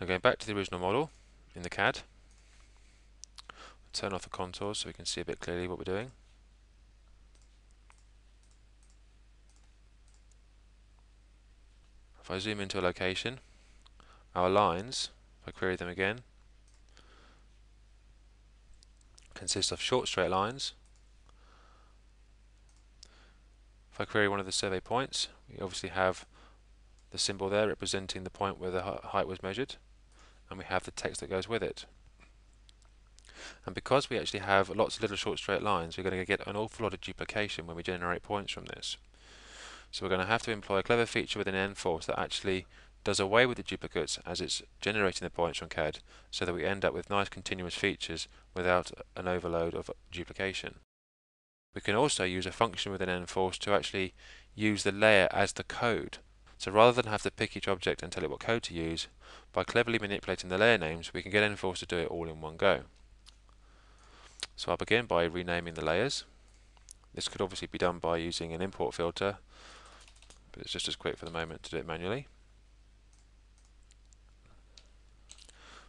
Now going back to the original model in the CAD, turn off the contours so we can see a bit clearly what we're doing. If I zoom into a location, our lines, if I query them again, consist of short straight lines. If I query one of the survey points, we obviously have the symbol there representing the point where the height was measured, and we have the text that goes with it. And because we actually have lots of little short straight lines, we're going to get an awful lot of duplication when we generate points from this. So we're going to have to employ a clever feature within n4ce that actually does away with the duplicates as it's generating the points from CAD so that we end up with nice continuous features without an overload of duplication. We can also use a function within n4ce to actually use the layer as the code. So rather than have to pick each object and tell it what code to use, by cleverly manipulating the layer names we can get n4ce to do it all in one go. So I'll begin by renaming the layers. This could obviously be done by using an import filter, but it's just as quick for the moment to do it manually.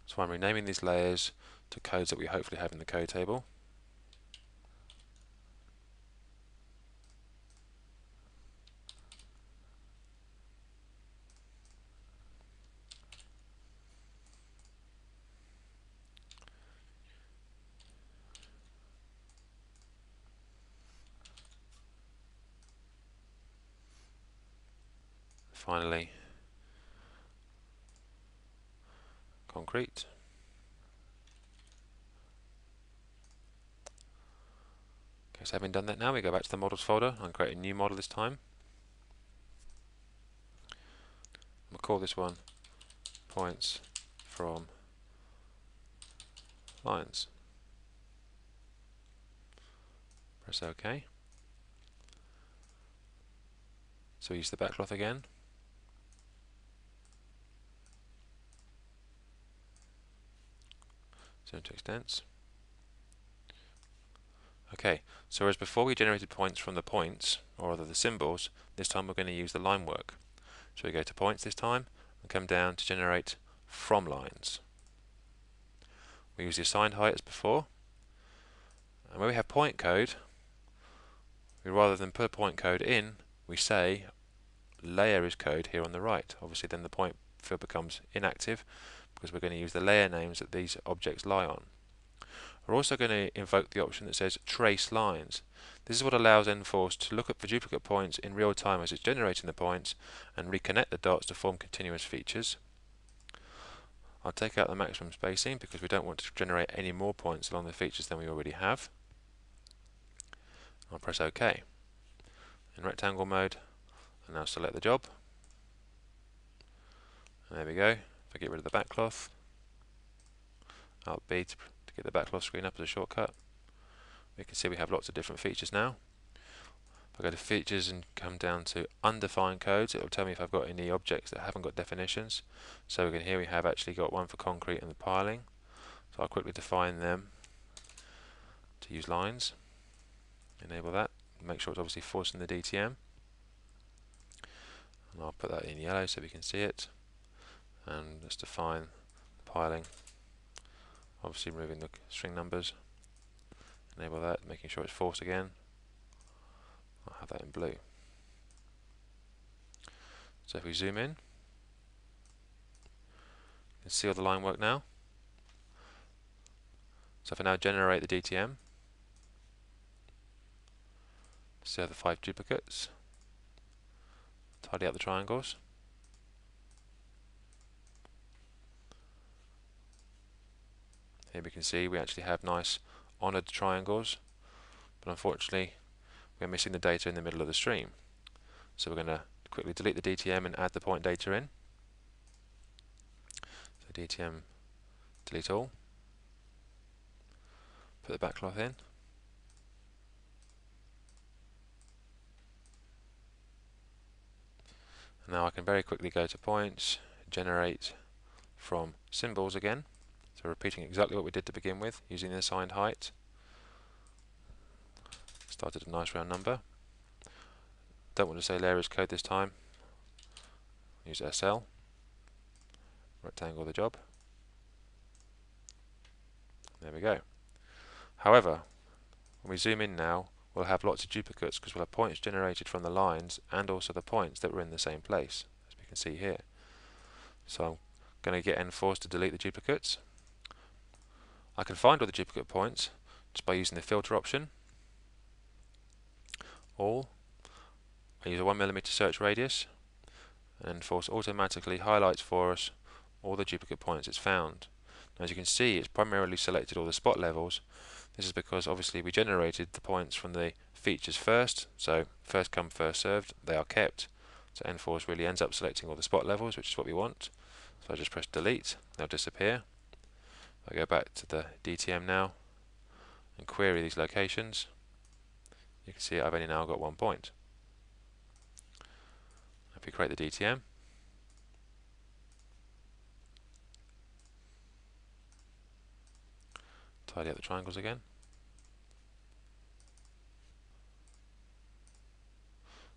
So I'm renaming these layers to codes that we hopefully have in the code table. Finally concrete. Okay, so having done that now, we go back to the models folder and create a new model this time. We'll call this one points from lines. Press OK. So use the backcloth again. To extents. Okay, so as before we generated points from the points, or rather the symbols, this time we're going to use the line work. So we go to points this time, and come down to generate from lines. We use the assigned height as before, and where we have point code, we rather than put a point code in, we say layer is code here on the right. Obviously then the point field becomes inactive because we're going to use the layer names that these objects lie on. We're also going to invoke the option that says trace lines. This is what allows n4ce to look up the duplicate points in real time as it's generating the points and reconnect the dots to form continuous features. I'll take out the maximum spacing because we don't want to generate any more points along the features than we already have. I'll press OK. In rectangle mode, and now select the job. And there we go. If I get rid of the backcloth, Alt B to, to get the backcloth screen up as a shortcut. We can see we have lots of different features now. If I go to features and come down to undefined codes, it will tell me if I've got any objects that haven't got definitions. So we can here we have actually got one for concrete and the piling. So I'll quickly define them to use lines. Enable that. Make sure it's obviously forcing the DTM. And I'll put that in yellow so we can see it and let's define the piling. Obviously removing the string numbers. Enable that making sure it's forced again. I'll have that in blue. So if we zoom in you can see all the line work now. So if I now generate the DTM see the five duplicates tidy up the triangles Here we can see we actually have nice honoured triangles, but unfortunately we're missing the data in the middle of the stream. So we're going to quickly delete the DTM and add the point data in. So DTM delete all. Put the backcloth in. Now I can very quickly go to points, generate from symbols again. So repeating exactly what we did to begin with, using the assigned height. Started a nice round number. Don't want to say layer is code this time. Use SL. rectangle the job. There we go. However, when we zoom in now, we'll have lots of duplicates because we'll have points generated from the lines and also the points that were in the same place, as we can see here. So I'm going to get n4ce to delete the duplicates. I can find all the duplicate points just by using the filter option. All. I use a 1mm search radius and n4ce automatically highlights for us all the duplicate points it's found. Now, as you can see, it's primarily selected all the spot levels. This is because obviously we generated the points from the features first, so first come, first served, they are kept. So n4ce really ends up selecting all the spot levels, which is what we want. So I just press delete, they'll disappear. I go back to the DTM now and query these locations. You can see I've only now got one point. If we create the DTM, tidy up the triangles again.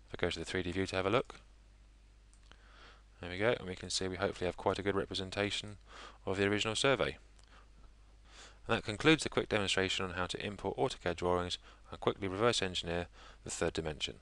If I go to the 3D view to have a look, there we go, and we can see we hopefully have quite a good representation of the original survey. And that concludes the quick demonstration on how to import AutoCAD drawings and quickly reverse engineer the third dimension.